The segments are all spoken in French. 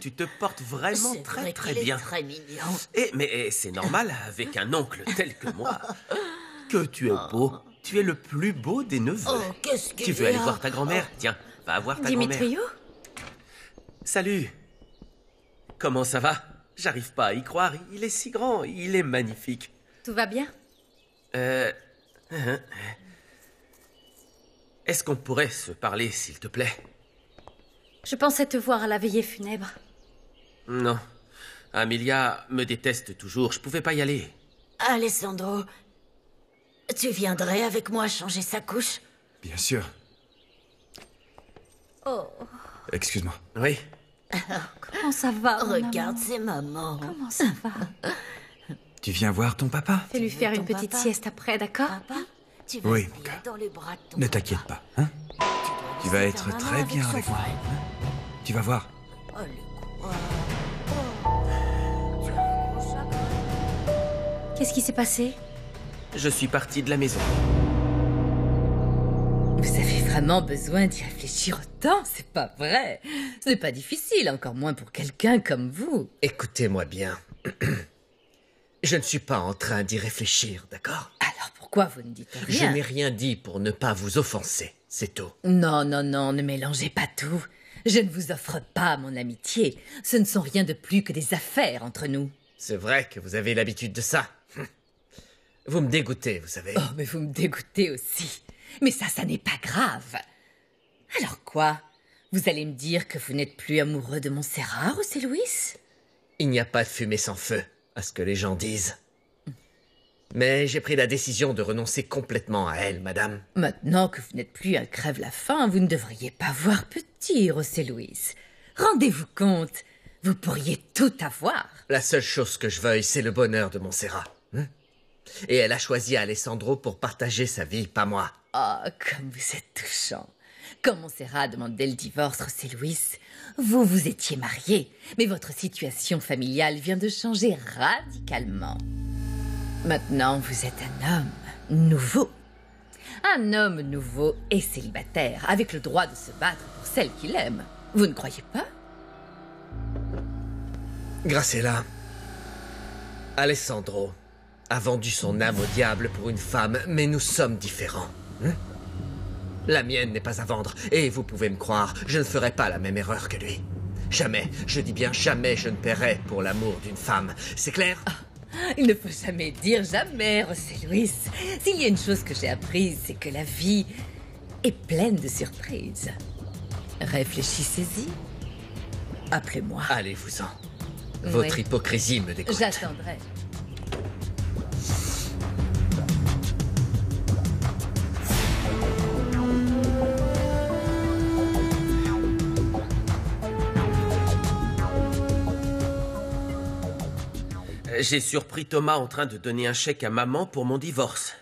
tu te portes vraiment C'est très vrai très qu'il est bien. très mignon. Et mais c'est normal avec un oncle tel que moi. Que tu es beau. Tu es le plus beau des neveux. Oh, qu'est-ce qu'il tu veux y aller a voir ta grand-mère? Tiens, va voir ta grand-mère. Dimitrio? Salut. Comment ça va? J'arrive pas à y croire. Il est si grand. Il est magnifique. Tout va bien? Euh. hein, Est-ce qu'on pourrait se parler, s'il te plaît? Je pensais te voir à la veillée funèbre. Non. Amelia me déteste toujours. Je pouvais pas y aller. Alessandro, tu viendrais avec moi changer sa couche? Bien sûr. Oh, Excuse-moi. Oui. comment ça va Regarde, c'est maman. Comment ça va? Tu viens voir ton papa? Fais lui faire une petite papa? sieste après, d'accord? Papa, tu vas Oui, mon gars. dans les bras de ton Ne t'inquiète pas, hein? Tu vas être très bien avec moi. Tu vas voir. Oh, Oh. Qu'est-ce qui s'est passé? Je suis parti de la maison. Vous avez vraiment besoin d'y réfléchir autant C'est pas vrai. Ce n'est pas difficile, encore moins pour quelqu'un comme vous. Écoutez-moi bien. Je ne suis pas en train d'y réfléchir, d'accord? Alors pourquoi vous ne dites Je rien n'ai rien dit pour ne pas vous offenser, c'est tout. Non, non, non, ne mélangez pas tout. Je ne vous offre pas mon amitié. Ce ne sont rien de plus que des affaires entre nous. C'est vrai que vous avez l'habitude de ça. Vous me dégoûtez, vous savez. Oh, mais vous me dégoûtez aussi. Mais ça, ça n'est pas grave. Alors quoi? Vous allez me dire que vous n'êtes plus amoureux de Montserrat, c'est Louis Il n'y a pas de fumée sans feu, à ce que les gens disent. Mais j'ai pris la décision de renoncer complètement à elle, madame. Maintenant que vous n'êtes plus un crève-la-faim, vous ne devriez pas voir petit, Rosé Louis. Rendez-vous compte, vous pourriez tout avoir. La seule chose que je veuille, c'est le bonheur de Montserrat. hein Et elle a choisi Alessandro pour partager sa vie, pas moi. Oh, comme vous êtes touchant. Quand Montserrat demandait le divorce, Rosé Louis, vous vous étiez marié, mais votre situation familiale vient de changer radicalement. Maintenant, vous êtes un homme nouveau. Un homme nouveau et célibataire, avec le droit de se battre pour celle qu'il aime. Vous ne croyez pas? Gracella, Alessandro a vendu son âme au diable pour une femme, mais nous sommes différents. hein? La mienne n'est pas à vendre, et vous pouvez me croire, je ne ferai pas la même erreur que lui. Jamais, je dis bien jamais, je ne paierai pour l'amour d'une femme. C'est clair? Il ne faut jamais dire jamais, Rosé Louis. S'il y a une chose que j'ai apprise, c'est que la vie est pleine de surprises. Réfléchissez-y. Appelez-moi. Allez-vous-en. Votre Oui. hypocrisie me dégoûte. J'attendrai. J'ai surpris Thomas en train de donner un chèque à maman pour mon divorce.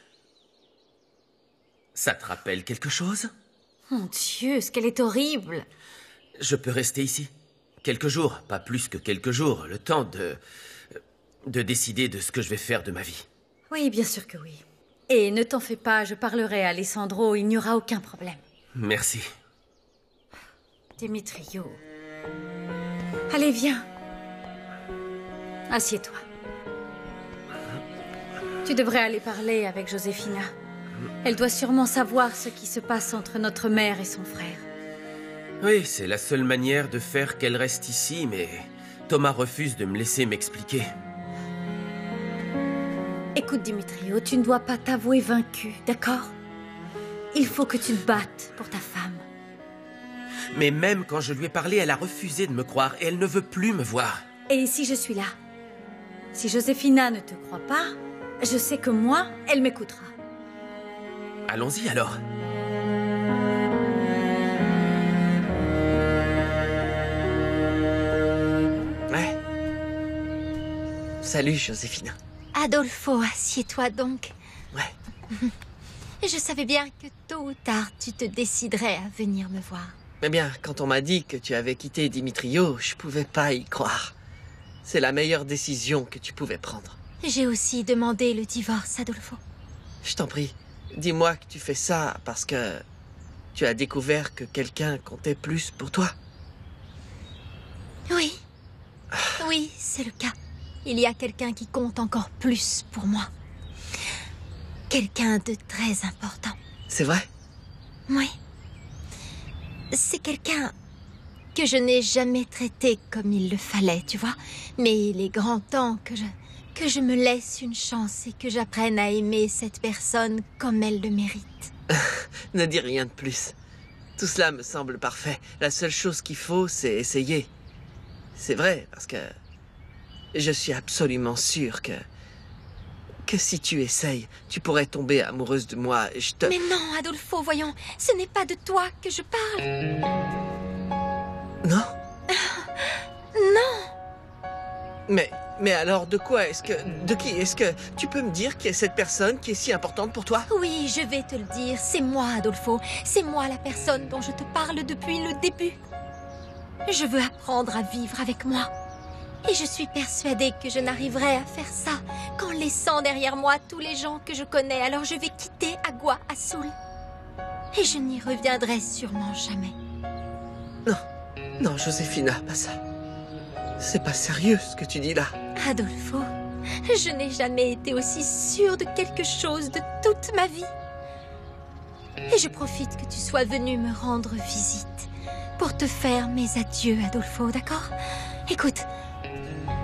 Ça te rappelle quelque chose? Mon Dieu, ce qu'elle est horrible Je peux rester ici Quelques jours, pas plus que quelques jours, le temps de... de décider de ce que je vais faire de ma vie. Oui, bien sûr que oui. Et ne t'en fais pas, je parlerai à Alessandro, il n'y aura aucun problème. Merci. Dimitrio. Allez, viens. Assieds-toi. Tu devrais aller parler avec Joséphina. Elle doit sûrement savoir ce qui se passe entre notre mère et son frère. Oui, c'est la seule manière de faire qu'elle reste ici, mais Thomas refuse de me laisser m'expliquer. Écoute, Dimitrio, tu ne dois pas t'avouer vaincu, d'accord? Il faut que tu te battes pour ta femme. Mais même quand je lui ai parlé, elle a refusé de me croire et elle ne veut plus me voir. Et si je suis là? Si Joséphina ne te croit pas, je sais que moi, elle m'écoutera. Allons-y alors. Ouais. Salut, Joséphine. Adolfo, assieds-toi donc. Ouais. Je savais bien que tôt ou tard, tu te déciderais à venir me voir. Eh bien, quand on m'a dit que tu avais quitté Dimitrio, je pouvais pas y croire. C'est la meilleure décision que tu pouvais prendre. J'ai aussi demandé le divorce, Adolfo. Je t'en prie, dis-moi que tu fais ça parce que tu as découvert que quelqu'un comptait plus pour toi. Oui, Oui, c'est le cas. Il y a quelqu'un qui compte encore plus pour moi. Quelqu'un de très important. C'est vrai? Oui. C'est quelqu'un que je n'ai jamais traité comme il le fallait, tu vois. Mais il est grand temps que je que je me laisse une chance et que j'apprenne à aimer cette personne comme elle le mérite. Ne dis rien de plus. Tout cela me semble parfait. La seule chose qu'il faut, c'est essayer. C'est vrai, parce que je suis absolument sûr que que si tu essayes, tu pourrais tomber amoureuse de moi. Je te... Mais non, Adolfo, voyons, ce n'est pas de toi que je parle. Non Non, Mais, mais alors de quoi est-ce que... De qui est-ce que... Tu peux me dire qui est cette personne qui est si importante pour toi? Oui, je vais te le dire, c'est moi, Adolfo. C'est moi la personne dont je te parle depuis le début. Je veux apprendre à vivre avec moi. Et je suis persuadée que je n'arriverai à faire ça qu'en laissant derrière moi tous les gens que je connais. Alors je vais quitter Agua Azul. Et je n'y reviendrai sûrement jamais. Non, Joséphina, pas ça. C'est pas sérieux ce que tu dis là. Adolfo, je n'ai jamais été aussi sûre de quelque chose de toute ma vie. Et je profite que tu sois venu me rendre visite pour te faire mes adieux, Adolfo, d'accord? Écoute,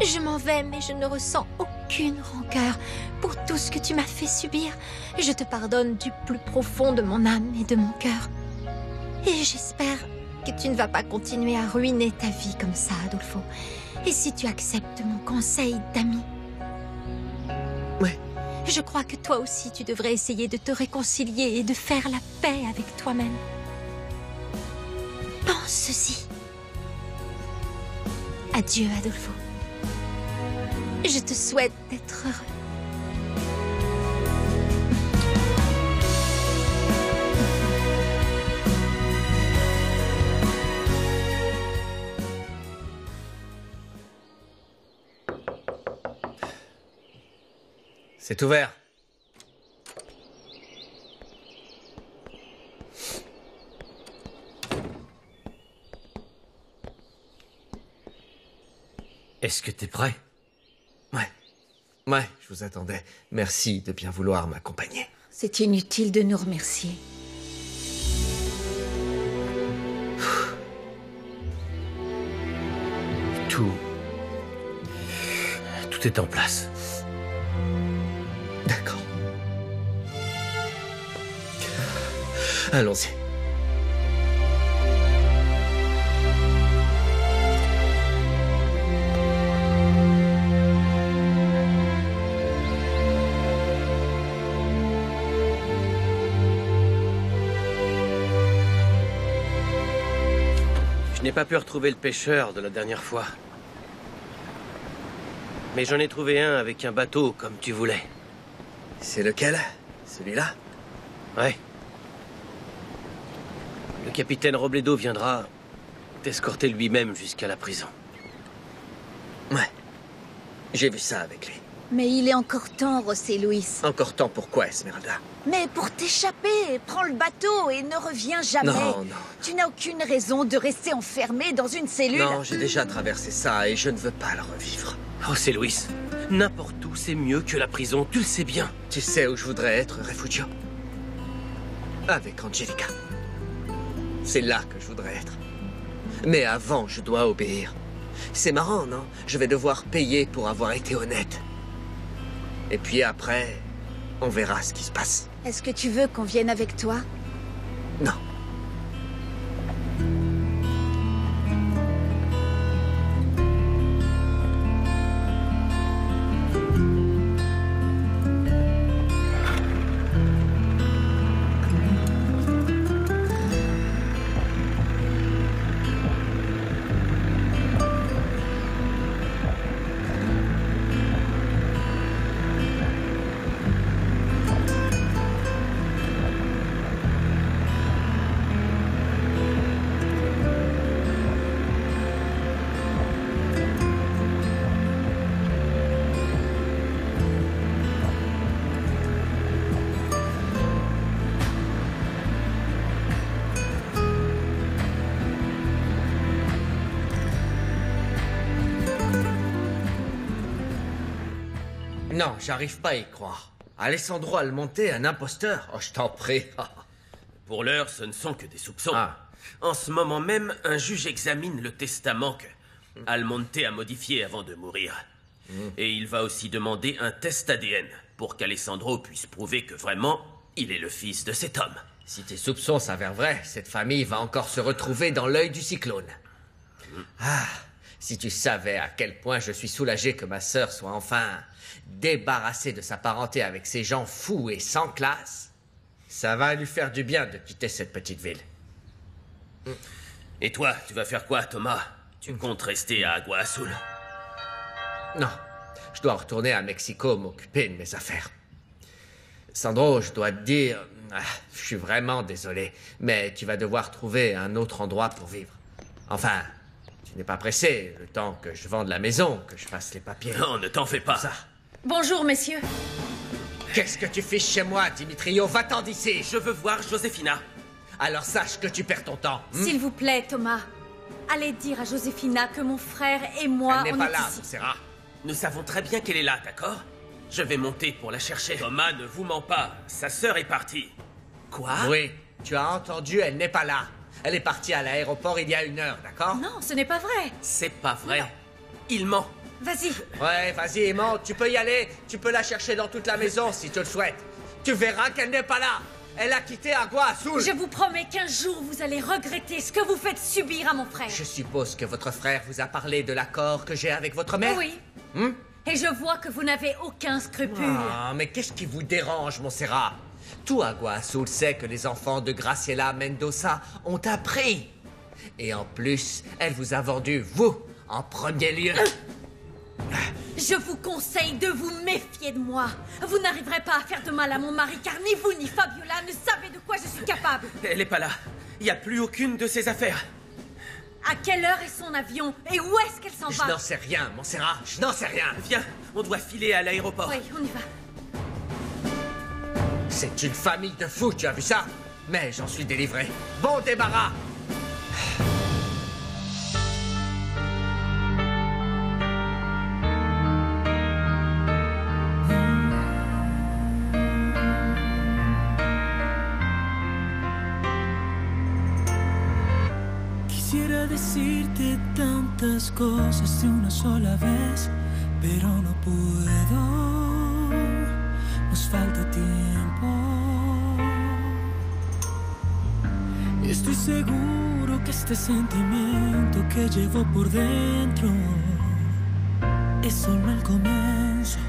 je m'en vais, mais je ne ressens aucune rancœur pour tout ce que tu m'as fait subir. Je te pardonne du plus profond de mon âme et de mon cœur. Et j'espère que tu ne vas pas continuer à ruiner ta vie comme ça, Adolfo. Et si tu acceptes mon conseil d'ami? Ouais. Je crois que toi aussi tu devrais essayer de te réconcilier et de faire la paix avec toi-même. Pense-y. Adieu, Adolfo. Je te souhaite d'être heureux. C'est ouvert. Est-ce que t'es prêt? Ouais. Ouais, je vous attendais. Merci de bien vouloir m'accompagner. C'est inutile de nous remercier. Tout. Tout est en place. Allons-y. Je n'ai pas pu retrouver le pêcheur de la dernière fois. Mais j'en ai trouvé un avec un bateau comme tu voulais. C'est lequel? Celui-là? Ouais. Le capitaine Robledo viendra t'escorter lui-même jusqu'à la prison. Ouais. J'ai vu ça avec lui. Mais il est encore temps, José Luis. Encore temps pourquoi, Esmeralda? Mais pour t'échapper, prends le bateau et ne reviens jamais. Non, non. Tu n'as aucune raison de rester enfermé dans une cellule. Non, j'ai déjà traversé ça et je ne veux pas le revivre. C'est Louis. N'importe où, c'est mieux que la prison, tu le sais bien. Tu sais où je voudrais être, Refugio Avec Angelica. C'est là que je voudrais être. Mais avant, je dois obéir. C'est marrant, non? Je vais devoir payer pour avoir été honnête. Et puis après, on verra ce qui se passe. Est-ce que tu veux qu'on vienne avec toi? Non. Non, j'arrive pas à y croire. Alessandro Almonte, un imposteur Oh, je t'en prie. Pour l'heure, ce ne sont que des soupçons. Ah. En ce moment même, un juge examine le testament que Almonte a modifié avant de mourir. Et il va aussi demander un test ADN pour qu'Alessandro puisse prouver que vraiment, il est le fils de cet homme. Si tes soupçons s'avèrent vrais, cette famille va encore se retrouver dans l'œil du cyclone. Ah, si tu savais à quel point je suis soulagé que ma sœur soit enfin débarrassée de sa parenté avec ces gens fous et sans classe, ça va lui faire du bien de quitter cette petite ville. Et toi, tu vas faire quoi, Thomas? Tu comptes rester à Agua Azul Non, je dois retourner à Mexico m'occuper de mes affaires. Sandro, je dois te dire, ah, je suis vraiment désolé, mais tu vas devoir trouver un autre endroit pour vivre. Enfin, tu n'es pas pressé, le temps que je vende la maison, que je fasse les papiers. Non, ne t'en fais pas. Ça. Bonjour, messieurs. Qu'est-ce que tu fiches chez moi, Dimitrio? Va-t'en d'ici Je veux voir Joséphina. Alors sache que tu perds ton temps. hmm? S'il vous plaît, Thomas, allez dire à Joséphina que mon frère et moi, Elle n'est pas est là. Sarah. Nous savons très bien qu'elle est là, d'accord? Je vais monter pour la chercher. Thomas ne vous ment pas. Sa sœur est partie. Quoi? Oui, tu as entendu, elle n'est pas là. Elle est partie à l'aéroport il y a une heure, d'accord Non, ce n'est pas vrai. C'est pas vrai. Il ment. Vas-y. Ouais, vas-y, monte, tu peux y aller. Tu peux la chercher dans toute la maison si tu le souhaites. Tu verras qu'elle n'est pas là. Elle a quitté Agua Azul. Je vous promets qu'un jour vous allez regretter ce que vous faites subir à mon frère. Je suppose que votre frère vous a parlé de l'accord que j'ai avec votre mère Oui. Hmm Et je vois que vous n'avez aucun scrupule. Ah, mais qu'est-ce qui vous dérange, Montserrat Tout Agua Azul sait que les enfants de Graciela Mendoza ont appris. Et en plus, elle vous a vendu, vous, en premier lieu. Je vous conseille de vous méfier de moi. Vous n'arriverez pas à faire de mal à mon mari car ni vous ni Fabiola ne savez de quoi je suis capable. Elle est pas là. Il n'y a plus aucune de ses affaires. À quelle heure est son avion et où est-ce qu'elle s'en Je va n'en sais rien, Montserrat, je n'en sais rien. Viens, on doit filer à l'aéroport. Oui, on y va. C'est une famille de fous, tu as vu ça? Mais j'en suis délivré. Bon débarras decirte tantas cosas de una sola vez, pero no puedo. Nos falta tiempo. Estoy seguro que este sentimiento que llevo por dentro es solo el comienzo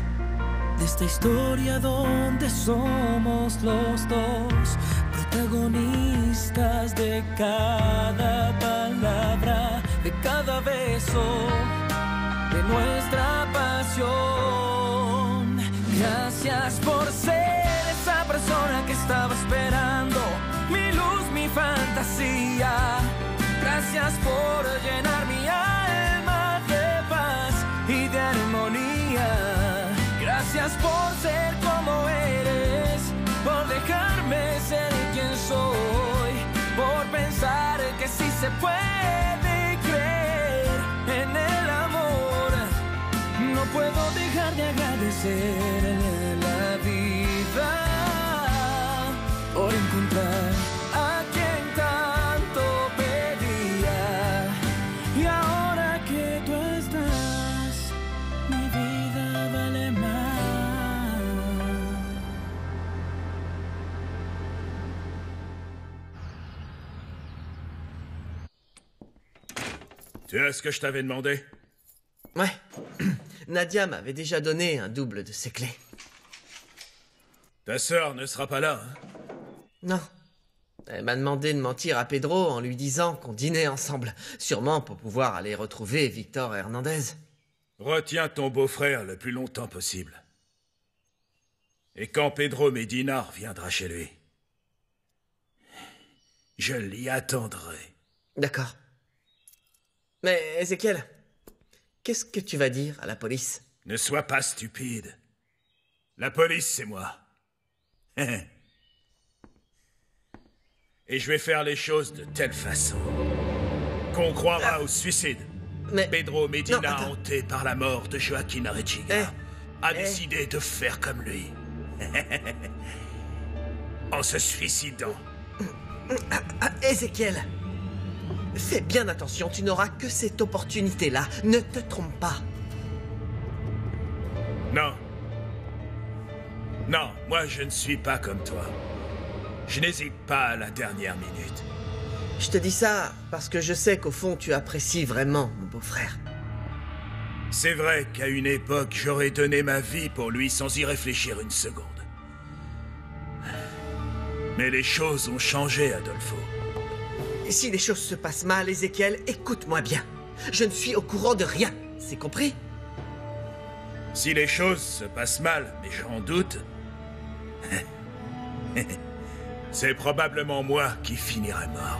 de esta historia donde somos los dos protagonistas de cada cada beso, de nuestra pasión. Gracias por ser esa persona que estaba esperando, mi luz, mi fantasía. Gracias por llenar mi alma de paz y de armonía. Gracias por ser como eres, por dejarme ser quien soy, por pensar que sí se puede puedo dejar de agradecerle la vida por encontrar a quien tanto pedía. Y ahora que tú estás, mi vida vale más. Tu as ce que je t'avais demandé? Nadia m'avait déjà donné un double de ses clés. Ta sœur ne sera pas là, hein? Non. Elle m'a demandé de mentir à Pedro en lui disant qu'on dînait ensemble, sûrement pour pouvoir aller retrouver Victor Hernandez. Retiens ton beau-frère le plus longtemps possible. Et quand Pedro Medina reviendra chez lui, je l'y attendrai. D'accord. Mais Ezekiel, qu'est-ce que tu vas dire à la police? Ne sois pas stupide. La police, c'est moi. Et je vais faire les choses de telle façon qu'on croira au suicide. Mais Pedro Medina Non, hanté par la mort de Joaquin Arechiga. Eh, a décidé de faire comme lui. en se suicidant. Ah, Ézéchiel Fais bien attention, tu n'auras que cette opportunité-là. Ne te trompe pas. Non. Non, moi je ne suis pas comme toi. Je n'hésite pas à la dernière minute. Je te dis ça parce que je sais qu'au fond, tu apprécies vraiment mon beau-frère. C'est vrai qu'à une époque, j'aurais donné ma vie pour lui sans y réfléchir une seconde. Mais les choses ont changé, Adolfo. Si les choses se passent mal, Ézéchiel, écoute-moi bien. Je ne suis au courant de rien, c'est compris? Si les choses se passent mal, mais j'en doute, c'est probablement moi qui finirai mort.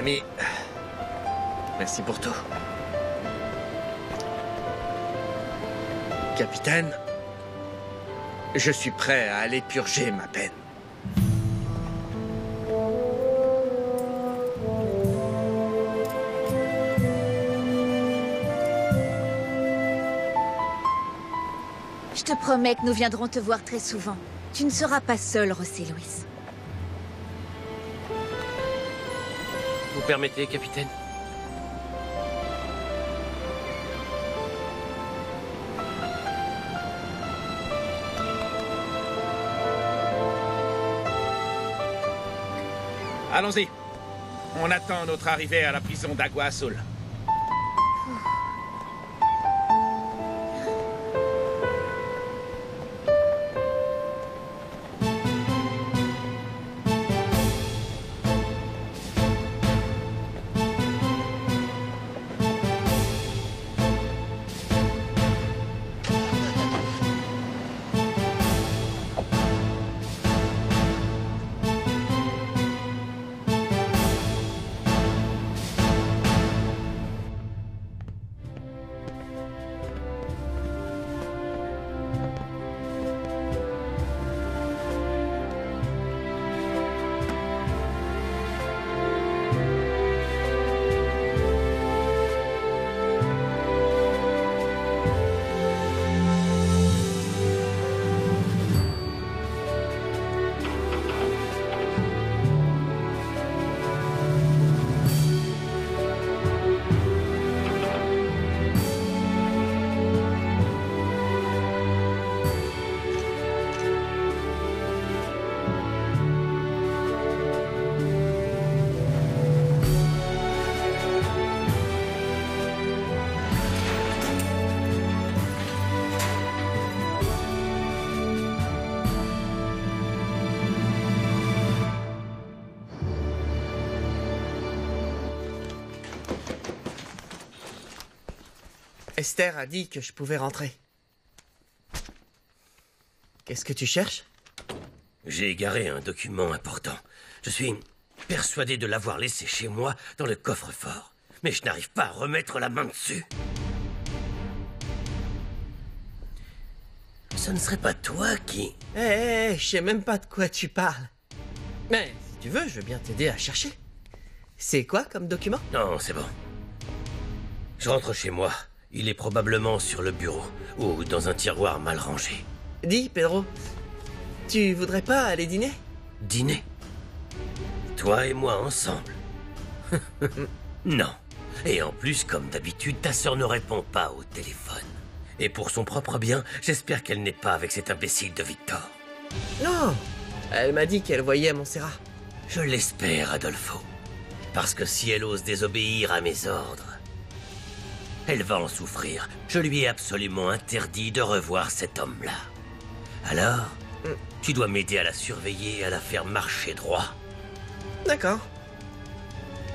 Ami, merci pour tout. Capitaine, je suis prêt à aller purger ma peine. Je te promets que nous viendrons te voir très souvent. Tu ne seras pas seul, José Luis. Permettez, capitaine Allons-y. On attend notre arrivée à la prison d'Agua Esther a dit que je pouvais rentrer. Qu'est-ce que tu cherches? J'ai égaré un document important. Je suis persuadé de l'avoir laissé chez moi dans le coffre-fort. Mais je n'arrive pas à remettre la main dessus. Ce ne serait pas toi qui... Hé, hé, hé, je sais même pas de quoi tu parles. Mais si tu veux, je veux bien t'aider à chercher. C'est quoi comme document? Non, c'est bon. Je rentre chez moi. Il est probablement sur le bureau ou dans un tiroir mal rangé. Dis, Pedro, tu voudrais pas aller dîner? Dîner? Toi et moi ensemble Non. Et en plus, comme d'habitude, ta sœur ne répond pas au téléphone. Et pour son propre bien, j'espère qu'elle n'est pas avec cet imbécile de Victor. Non Elle m'a dit qu'elle voyait Montserrat. Je l'espère, Adolfo. Parce que si elle ose désobéir à mes ordres, elle va en souffrir. Je lui ai absolument interdit de revoir cet homme-là. Alors, tu dois m'aider à la surveiller et à la faire marcher droit. D'accord.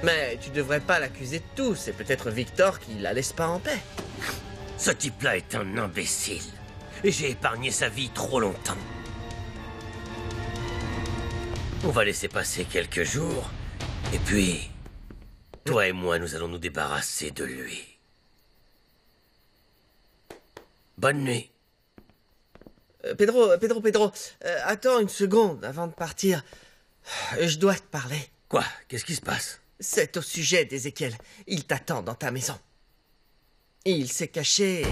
Mais tu devrais pas l'accuser de tout. C'est peut-être Victor qui la laisse pas en paix. Ce type-là est un imbécile. Et j'ai épargné sa vie trop longtemps. On va laisser passer quelques jours. Et puis, toi et moi, nous allons nous débarrasser de lui. Bonne nuit. Euh, Pedro, Pedro, Pedro, euh, attends une seconde avant de partir. Euh, Je dois te parler. Quoi? Qu'est-ce qui se passe? C'est au sujet d'Ézéchiel. Il t'attend dans ta maison. Il s'est caché.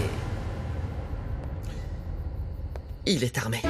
Il est armé.